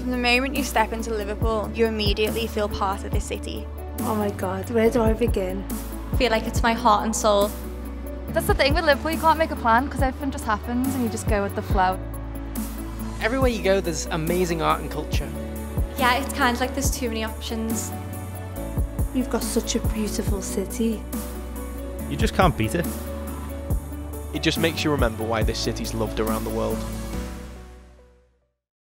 From the moment you step into Liverpool, you immediately feel part of the city. Oh my god, where do I begin? I feel like it's my heart and soul. That's the thing with Liverpool, you can't make a plan because everything just happens and you just go with the flow. Everywhere you go, there's amazing art and culture. Yeah, it's kind of like there's too many options. You've got such a beautiful city. You just can't beat it. It just makes you remember why this city's loved around the world.